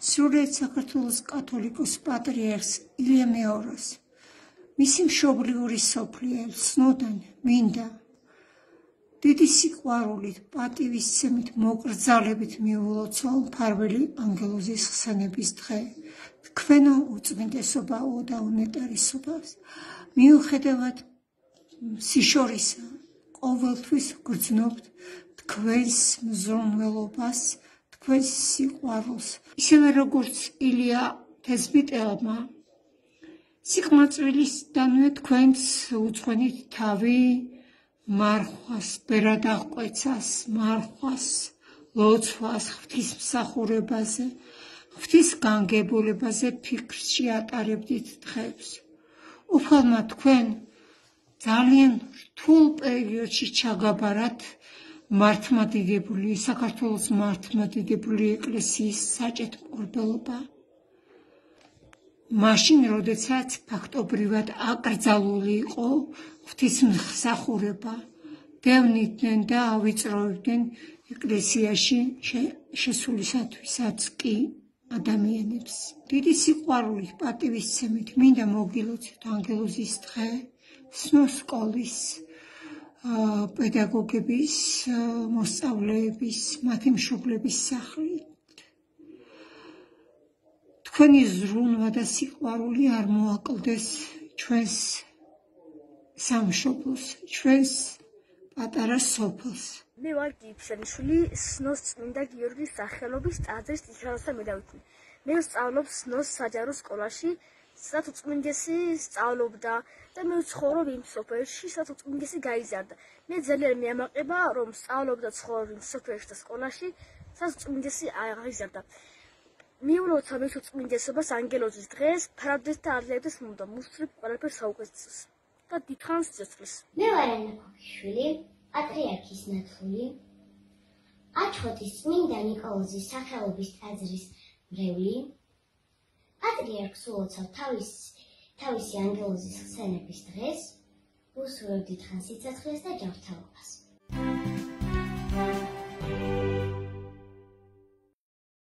სრულიად საქართველოს კათოლიკოს პატრიარქს ილია მეორეს მისი მშობლიური სოფლია ცნოდან მინდა. დიდი სიყვარულით პატივისცემით მოკრძალებით მიულოცვალ ფარველი ანგელოზის ხსენების დღე. თქვენო უწმინდესობაო და უნეტარისობას მიუხედავად სიშორისა ყოველთვის გრძნობთ თქვენს მზრუნველობას თქვენს სიყვარულს. ისევე როგორც ილია თესბიტელმა სიკმაწვილისდანვე თქვენს უცხონით თავი მარხვას ბერადაღყვეცას მარხვას ლოცვას ღვთისმსახურებაზე ღვთის განგებულებაზე ფიქრს შეატარებდით დღეს უფალმა თქვენ ძალიან რთულ პერიოდში ჩაგაბარათ მართლმადიდებული საქართველოს მართლმადიდებული ეკლესიის საჭეთ მკურდელობა მაშინ როდესაც ფაქტობრივად აკრძალული იყო ღვთისმსახურება დევნიდნენ და ავიწროვდნენ ეკლესიაში შესულისათვისაც კი ადამიანებს. დიდი სიყვარულით პატივისცემით მინდა მოგილოცოთ ანგელოზის დღე სნოსკოლის პედაგოგების მოსწავლეების მათი მშობლების სახლით თქვენი ზრუნვა და სიყვარული არ მოაკლდეს ჩვენს სამშობლოს ჩვენს პატარა სოფელს. მე ვარ გიფშენიშვილი სნოს წმინდა გიორგის სახელობის ტაძრის ტიჩაროსა მედავითი მე ვსწავლობ სნოს საჯარო სკოლაში სადაც უწმინდესი სწავლობდა და მე ვცხოვრობ იმ სოფელში, სადაც უწმინდესი გაიზარდა. მე ძალიან მეამაყება, რომ სწავლობდა ცხოვრობ იმ სოფელში და სკოლაში, სადაც უწმინდესი აღიზარდა. მე უწმინდესობას ანგელოზის დღეს, ფარადეს და არლედეს მომდა მუსრიფ ყველაფერს საუკეთესოს. და დიდხანს ძეწლის. მე ვარ ანა ქოქიშვილი, პატრიარქის ნათლული. აჩხოტის წმინდა ნიკოლოზის სახელობის ტაძრის მრევლი. პატრიარქს უოცავ თავის თავისი ანგელოზის ხსენების დღეს უსურვებ დიდხანს სიცოცხლეს და ჯანმრთელობას.